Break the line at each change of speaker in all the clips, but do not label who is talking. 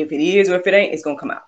If it is or if it ain't, it's gonna come out.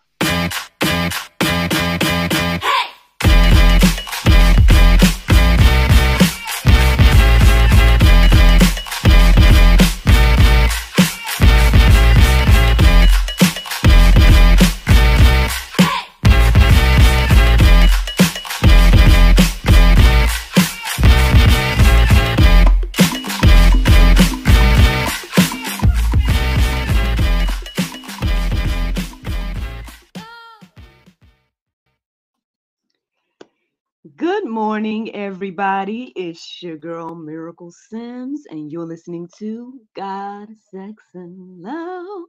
Good morning, everybody. It's your girl Miracle Sims, and you're listening to God, Sex, and Love.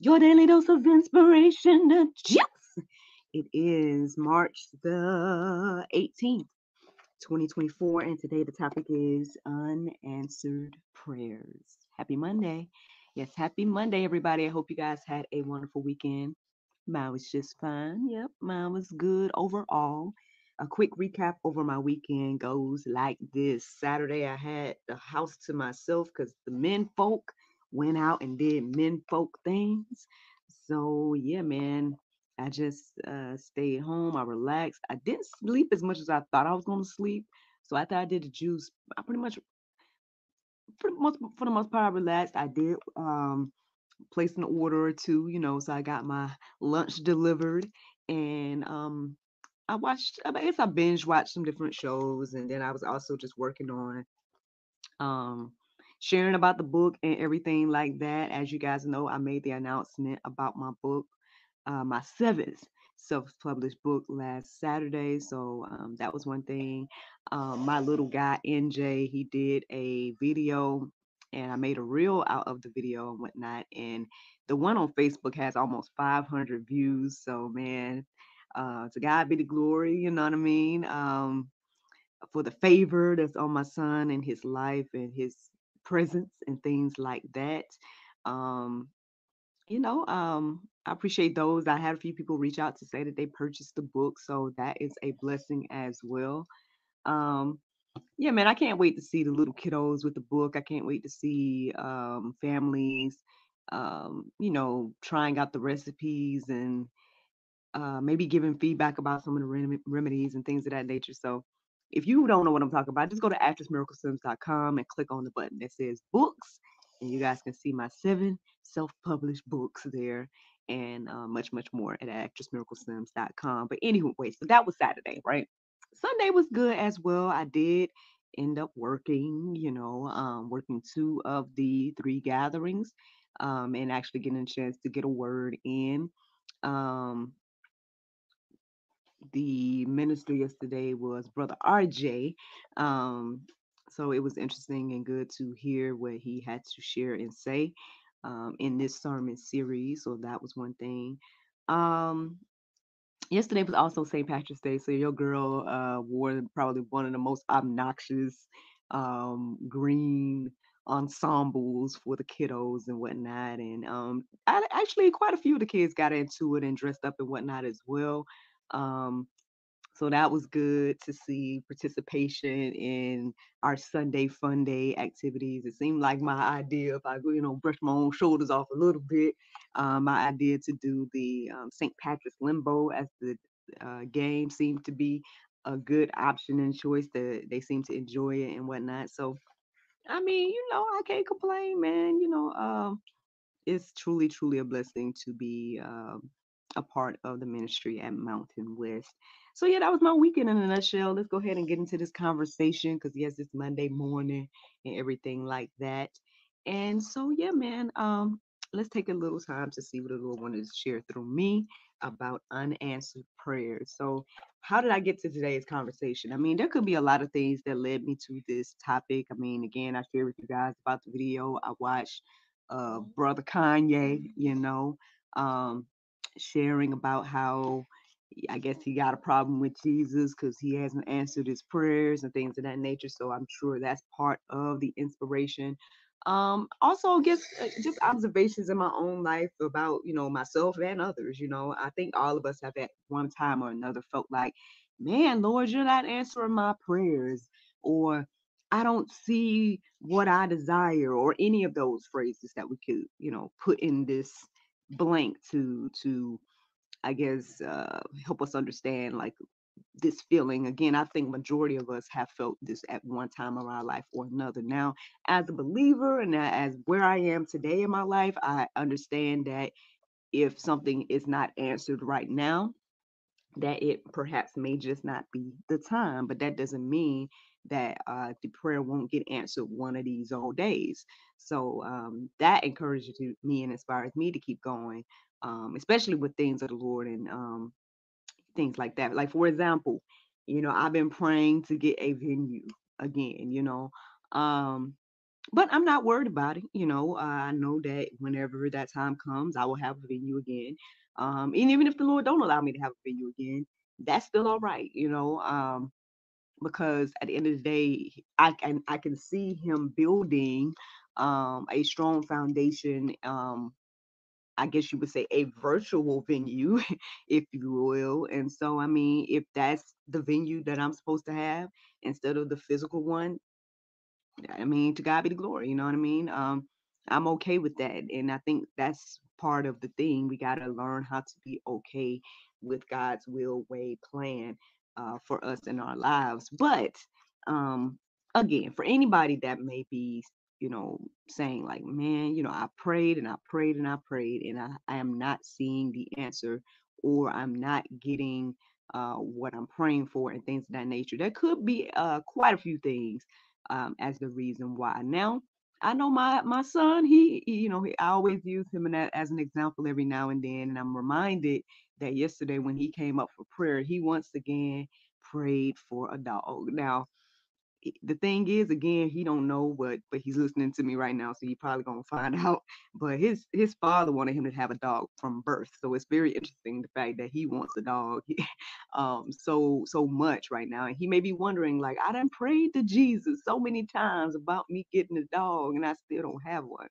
Your daily dose of inspiration. It is March the 18th, 2024, and today the topic is unanswered prayers. Happy Monday. Yes, happy Monday, everybody. I hope you guys had a wonderful weekend. Mine was just fine. Yep, mine was good overall a quick recap over my weekend goes like this Saturday, I had the house to myself because the men folk went out and did men folk things. So, yeah, man, I just uh, stayed home. I relaxed. I didn't sleep as much as I thought I was going to sleep. So, after I did the juice, I pretty much, for the most, for the most part, I relaxed. I did um, place an order or two, you know, so I got my lunch delivered. And um, I watched, I guess I binge watched some different shows, and then I was also just working on um sharing about the book and everything like that. As you guys know, I made the announcement about my book, uh, my seventh self-published book last Saturday. So um, that was one thing. Um, my little guy NJ, he did a video, and I made a reel out of the video and whatnot. And the one on Facebook has almost 500 views. So man, uh, to God be the glory, you know what I mean? Um, for the favor that's on my son and his life and his presence and things like that. Um, you know, um, I appreciate those. I had a few people reach out to say that they purchased the book, so that is a blessing as well. Um, yeah, man, I can't wait to see the little kiddos with the book. I can't wait to see um, families, um, you know, trying out the recipes and uh, maybe giving feedback about some of the rem- remedies and things of that nature. So if you don't know what I'm talking about, just go to actressmiraclesims.com and click on the button that says books, and you guys can see my seven self-published books there and uh, much, much more at actressmiraclesims.com. But anyway, so that was Saturday, right? Sunday was good as well. I did end up working, you know, um, working two of the three gatherings um, and actually getting a chance to get a word in. Um, the minister yesterday was Brother RJ. Um, so it was interesting and good to hear what he had to share and say um, in this sermon series. So that was one thing. Um, yesterday was also St. Patrick's Day. So your girl uh, wore probably one of the most obnoxious um, green ensembles for the kiddos and whatnot. And um, I, actually, quite a few of the kids got into it and dressed up and whatnot as well. Um, so that was good to see participation in our Sunday fun day activities. It seemed like my idea, if I you know brush my own shoulders off a little bit, um, my idea to do the um, St. Patrick's Limbo as the uh, game seemed to be a good option and choice. That they seem to enjoy it and whatnot. So, I mean, you know, I can't complain, man. You know, um, it's truly, truly a blessing to be um, a part of the ministry at Mountain West. So yeah, that was my weekend in a nutshell. Let's go ahead and get into this conversation because yes, it's Monday morning and everything like that. And so yeah, man, um, let's take a little time to see what the Lord wanted to share through me about unanswered prayers. So how did I get to today's conversation? I mean, there could be a lot of things that led me to this topic. I mean, again, I shared with you guys about the video I watched uh brother Kanye, you know, um sharing about how I guess he got a problem with Jesus because he hasn't answered his prayers and things of that nature. So I'm sure that's part of the inspiration. Um, also, guess uh, just observations in my own life about you know myself and others. You know, I think all of us have at one time or another felt like, man, Lord, you're not answering my prayers, or I don't see what I desire, or any of those phrases that we could you know put in this blank to to I guess uh, help us understand like this feeling. Again i think majority of us have felt this at one time of our life or another. Now as a believer and as where i am today in my life i understand that if something is not answered right now that it perhaps may just not be the time but that doesn't mean that uh, the prayer won't get answered one of these old days so um, that encourages me and inspires me to keep going um, especially with things of the lord and um, things like that. Like for example, you know, I've been praying to get a venue again, you know. Um, but I'm not worried about it. You know, I know that whenever that time comes, I will have a venue again. Um, and even if the Lord don't allow me to have a venue again, that's still all right, you know. Because at the end of the day, I can I can see him building um, a strong foundation um, I guess you would say a virtual venue, if you will. And so, I mean, if that's the venue that I'm supposed to have instead of the physical one, I mean, to God be the glory. You know what I mean? Um, I'm okay with that, and I think that's part of the thing. We got to learn how to be okay with God's will, way, plan uh, for us in our lives. But um, again, for anybody that may be you know, saying like, man, you know, I prayed and I prayed and I prayed and I, I am not seeing the answer or I'm not getting uh, what I'm praying for and things of that nature. There could be uh, quite a few things um, as the reason why. Now, I know my my son. He, he you know, he, I always use him in that as an example every now and then, and I'm reminded that yesterday when he came up for prayer, he once again prayed for a dog. Now, the thing is again he don't know what but he's listening to me right now so he probably gonna find out but his his father wanted him to have a dog from birth so it's very interesting the fact that he wants a dog um so so much right now and he may be wondering like i done prayed to jesus so many times about me getting a dog and i still don't have one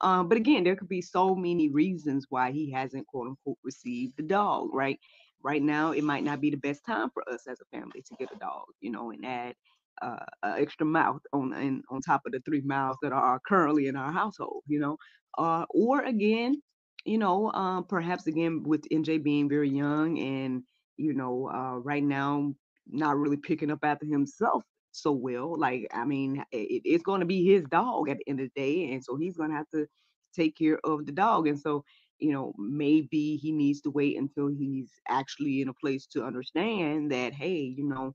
um, but again, there could be so many reasons why he hasn't quote unquote received the dog, right? Right now, it might not be the best time for us as a family to get a dog, you know, and add uh, extra mouth on in, on top of the three mouths that are currently in our household, you know. Uh, or again, you know, uh, perhaps again with NJ being very young and you know, uh, right now not really picking up after himself so well. Like, I mean, it, it's going to be his dog at the end of the day, and so he's going to have to take care of the dog. And so, you know, maybe he needs to wait until he's actually in a place to understand that, hey, you know,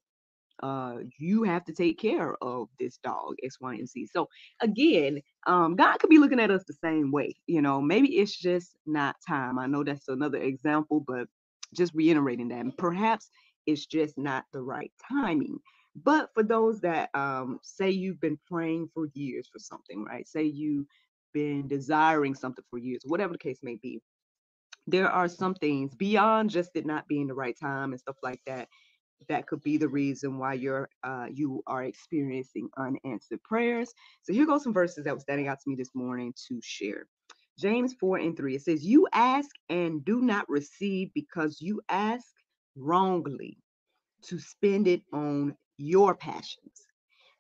uh, you have to take care of this dog, X, Y, and Z. So again, um, God could be looking at us the same way. You know, maybe it's just not time. I know that's another example, but just reiterating that. And perhaps it's just not the right timing. But for those that um, say you've been praying for years for something, right? Say you've been desiring something for years, whatever the case may be, there are some things beyond just it not being the right time and stuff like that that could be the reason why you're uh, you are experiencing unanswered prayers. So here goes some verses that were standing out to me this morning to share. James 4 and 3. It says, You ask and do not receive because you ask wrongly to spend it on your passions.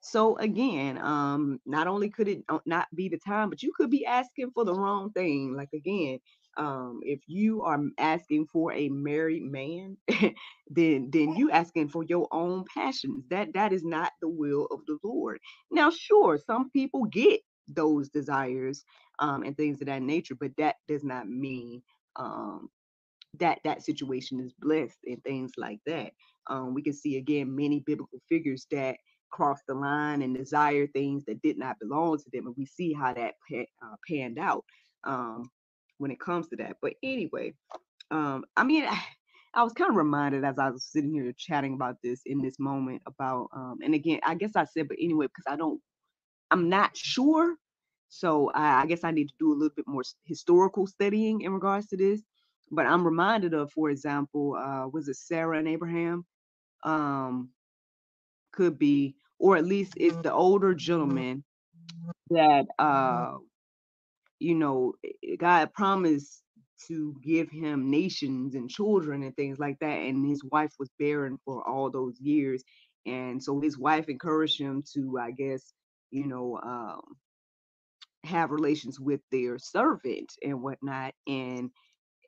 So again, um, not only could it not be the time, but you could be asking for the wrong thing. Like again, um, if you are asking for a married man, then then you asking for your own passions. That that is not the will of the Lord. Now, sure, some people get those desires um, and things of that nature, but that does not mean um, that that situation is blessed and things like that. Um, we can see again many biblical figures that crossed the line and desire things that did not belong to them, and we see how that uh, panned out. Um, when it comes to that. But anyway, um, I mean, I, I was kind of reminded as I was sitting here chatting about this in this moment about, um, and again, I guess I said, but anyway, because I don't, I'm not sure. So I, I guess I need to do a little bit more historical studying in regards to this. But I'm reminded of, for example, uh, was it Sarah and Abraham? Um, could be, or at least it's the older gentleman that uh you know, God promised to give him nations and children and things like that. And his wife was barren for all those years. And so his wife encouraged him to, I guess, you know, um, have relations with their servant and whatnot. And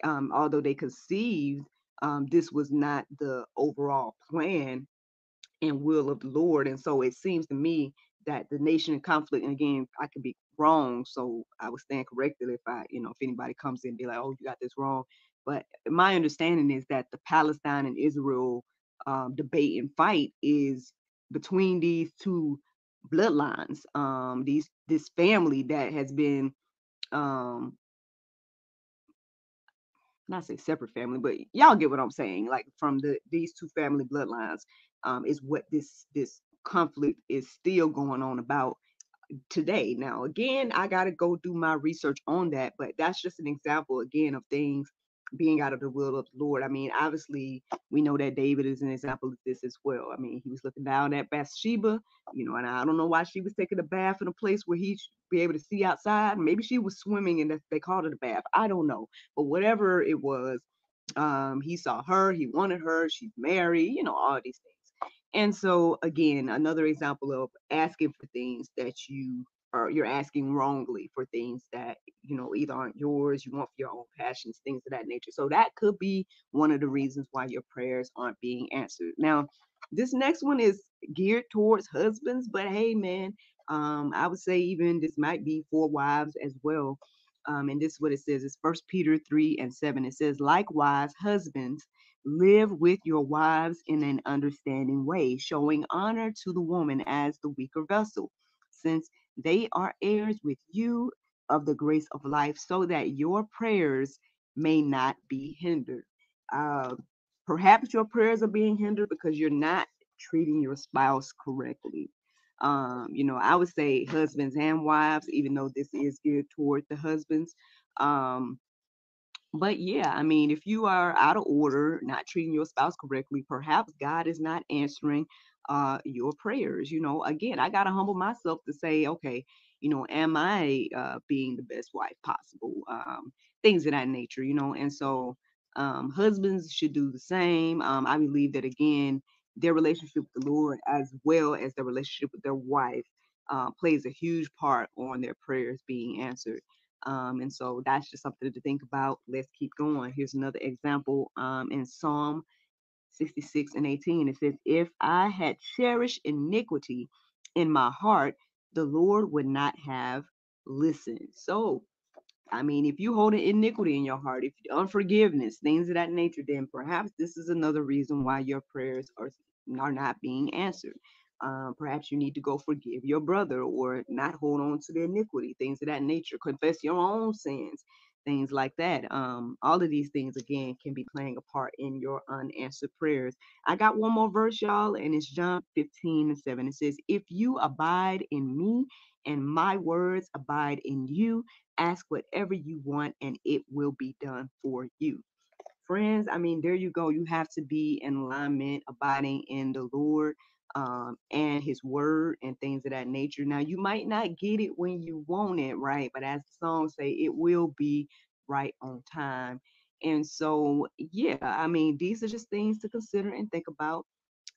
um, although they conceived, um, this was not the overall plan and will of the Lord. And so it seems to me that the nation in conflict, and again, I could be wrong, so I would stand corrected if I, you know, if anybody comes in and be like, oh, you got this wrong. But my understanding is that the Palestine and Israel um, debate and fight is between these two bloodlines, um, these this family that has been um not say separate family, but y'all get what I'm saying. Like from the these two family bloodlines, um, is what this this conflict is still going on about today. Now, again, I got to go do my research on that, but that's just an example again of things being out of the will of the Lord. I mean, obviously, we know that David is an example of this as well. I mean, he was looking down at Bathsheba, you know, and I don't know why she was taking a bath in a place where he should be able to see outside. Maybe she was swimming and they called it a bath. I don't know. But whatever it was, um, he saw her, he wanted her, she's married, you know, all these things. And so, again, another example of asking for things that you are you're asking wrongly for things that you know either aren't yours you want for your own passions things of that nature. So that could be one of the reasons why your prayers aren't being answered. Now this next one is geared towards husbands but hey man um i would say even this might be for wives as well. Um and this is what it says it's first peter 3 and 7 it says likewise husbands live with your wives in an understanding way showing honor to the woman as the weaker vessel since they are heirs with you of the grace of life, so that your prayers may not be hindered. Uh, perhaps your prayers are being hindered because you're not treating your spouse correctly. Um, you know, I would say husbands and wives, even though this is geared toward the husbands. Um, but yeah, I mean, if you are out of order, not treating your spouse correctly, perhaps God is not answering uh, your prayers. You know, again, I got to humble myself to say, okay, you know, am I uh, being the best wife possible? Um, things of that nature, you know, and so um, husbands should do the same. Um, I believe that again, their relationship with the Lord, as well as their relationship with their wife, uh, plays a huge part on their prayers being answered. Um, and so that's just something to think about. Let's keep going. Here's another example um, in Psalm 66 and 18. It says, If I had cherished iniquity in my heart, the Lord would not have listened. So, I mean, if you hold an iniquity in your heart, if unforgiveness, things of that nature, then perhaps this is another reason why your prayers are, are not being answered. Um, perhaps you need to go forgive your brother or not hold on to the iniquity, things of that nature. Confess your own sins things like that. Um, all of these things again can be playing a part in your unanswered prayers. I got one more verse, y'all, and it's John 15 and 7. It says, If you abide in me and my words abide in you, ask whatever you want, and it will be done for you. Friends, I mean, there you go. You have to be in alignment, abiding in the Lord um, and his word and things of that nature. Now, you might not get it when you want it, right? But as the song say, it will be right on time. And so, yeah, I mean, these are just things to consider and think about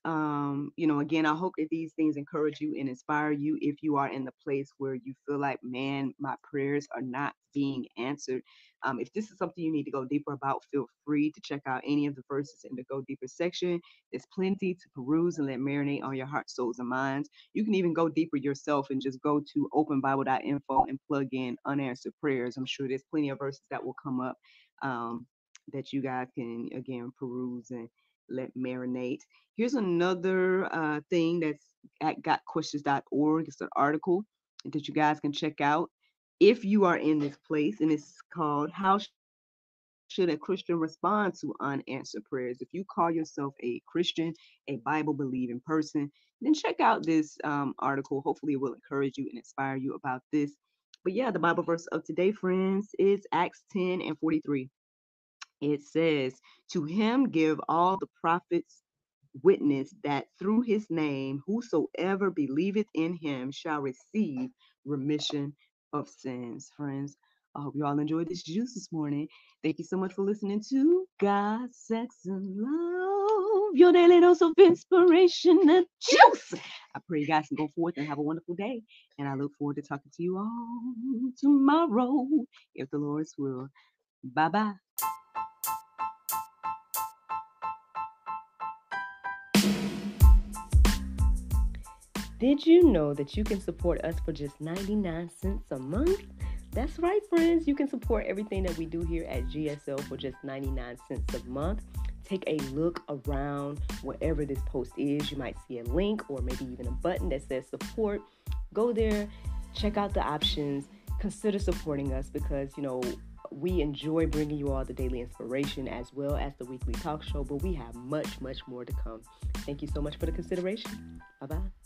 um, you know, again, I hope that these things encourage you and inspire you if you are in the place where you feel like, man, my prayers are not being answered. Um, if this is something you need to go deeper about, feel free to check out any of the verses in the Go Deeper section. There's plenty to peruse and let marinate on your heart, souls, and minds. You can even go deeper yourself and just go to openbible.info and plug in unanswered prayers. I'm sure there's plenty of verses that will come up um, that you guys can, again, peruse and let marinate. Here's another uh, thing that's at gotquestions.org. It's an article that you guys can check out if you are in this place, and it's called How Should a Christian Respond to Unanswered Prayers? If you call yourself a Christian, a Bible believing person, then check out this um, article. Hopefully, it will encourage you and inspire you about this. But yeah, the Bible verse of today, friends, is Acts 10 and 43 it says, To him give all the prophets witness that through his name, whosoever believeth in him shall receive remission of sins. Friends, I hope you all enjoyed this juice this morning. Thank you so much for listening to God, Sex, and Love. your daily dose of inspiration and juice. I pray you guys can go forth and have a wonderful day. And I look forward to talking to you all tomorrow, if the Lord's will. Bye bye. Did you know that you can support us for just 99 cents a month? That's right, friends. You can support everything that we do here at GSL for just 99 cents a month. Take a look around wherever this post is. You might see a link or maybe even a button that says support. Go there, check out the options, consider supporting us because, you know, we enjoy bringing you all the daily inspiration as well as the weekly talk show, but we have much, much more to come. Thank you so much for the consideration. Bye bye.